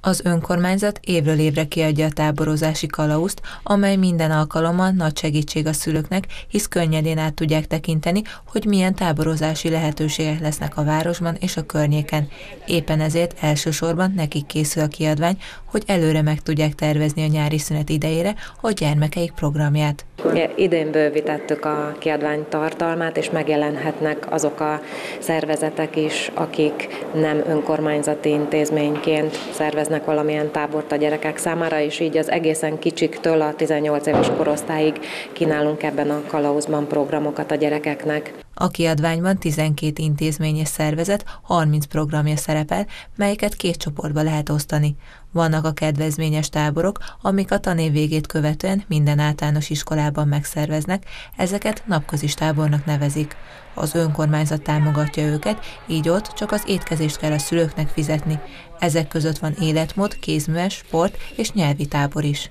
Az önkormányzat évről évre kiadja a táborozási kalauzt, amely minden alkalommal nagy segítség a szülőknek, hisz könnyedén át tudják tekinteni, hogy milyen táborozási lehetőségek lesznek a városban és a környéken. Éppen ezért elsősorban nekik készül a kiadvány, hogy előre meg tudják tervezni a nyári szünet idejére a gyermekeik programját. Idén bővítettük a kiadvány tartalmát, és megjelenhetnek azok a szervezetek is, akik nem önkormányzati intézményként szerveznek valamilyen tábort a gyerekek számára, és így az egészen kicsiktől a 18 éves korosztályig kínálunk ebben a kalauzban programokat a gyerekeknek. A kiadványban 12 intézmény és szervezet 30 programja szerepel, melyeket két csoportba lehet osztani. Vannak a kedvezményes táborok, amik a tanév végét követően minden általános iskolában megszerveznek, ezeket napközis tábornak nevezik. Az önkormányzat támogatja őket, így ott csak az étkezést kell a szülőknek fizetni. Ezek között van életmód, kézműves, sport és nyelvi tábor is.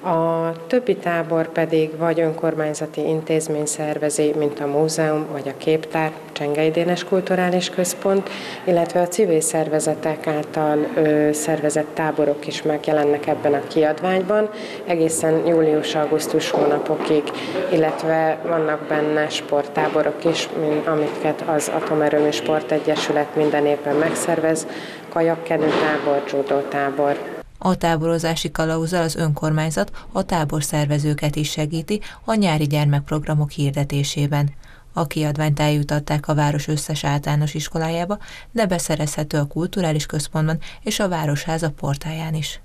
A többi tábor pedig vagy önkormányzati intézmény szervezi, mint a múzeum vagy a képtár, Csengei Dénes Kulturális Központ, illetve a civil szervezetek által szervezett táborok is megjelennek ebben a kiadványban, egészen július-augusztus hónapokig, illetve vannak benne sporttáborok is, mint amiket az Atomerőmű Sportegyesület minden évben megszervez, kajakkenő tábor, judó tábor. A táborozási kalauzzal az önkormányzat a táborszervezőket is segíti a nyári gyermekprogramok hirdetésében. A kiadványt eljutatták a város összes általános iskolájába, de beszerezhető a kulturális központban és a Városháza portáján is.